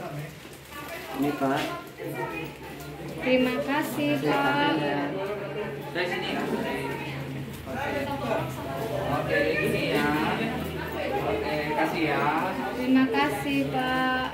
Ini Pak. Terima kasih Pak. Dari sini ya. Oke, gini ya. Oke, kasih ya. Terima kasih Pak.